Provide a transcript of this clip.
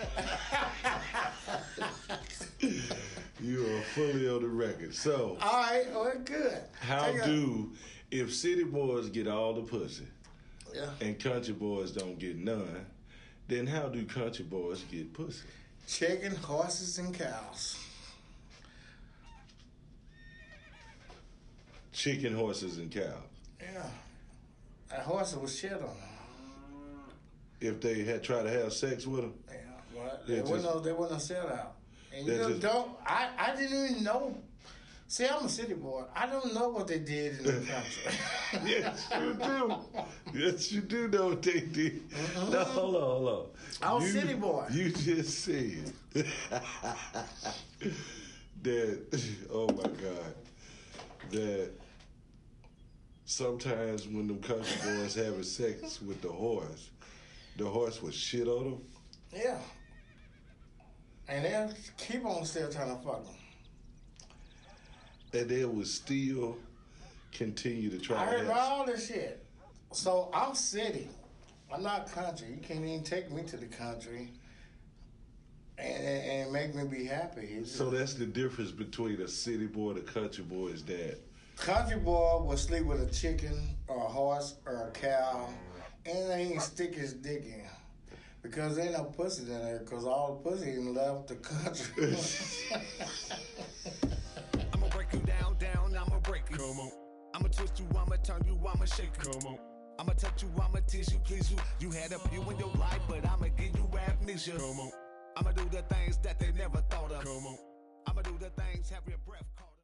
you are fully on the record. So, All right, oh, well, good. how Take a- do if city boys get all the pussy yeah. and country boys don't get none? Then how do country boys get pussy? chicken, horses, and cows? Chicken, horses, and cows. Yeah. That horse was shit on them. If they had tried to have sex with them, They wouldn't have, uh, they wouldn't have set out. And you just- don't I, I didn't even know. See, I'm a city boy. I don't know what they did in the country. yes, you do. Yes, you do know what they did. Mm-hmm. No, hold on, hold on. I was You- city boy. You just said that. Oh my God, that sometimes when them country boys having sex with the horse, the horse would shit on them. yeah. And they'll keep on still trying to fuck them. and they would still continue to try I heard have all this shit. So I'm city. I'm not country. You can't even take me to the country and, and, and make me be happy. It's So that's the difference between a city boy and a country boy is that Country boy will sleep with a chicken or a horse or a cow, and they ain't stick his dick in. Because there ain't no pussy in there, because all the pussy left the country. I'ma break you down, down, I'ma break you. Come on. I'ma twist you, I'ma turn you, I'ma shake you. Come on. I'ma touch you, I'ma tease you, please you. You had a few in your life, but I'ma give you amnesia. Come on. I'ma do the things that they never thought of. Come on. I'ma do the things have your breath caught.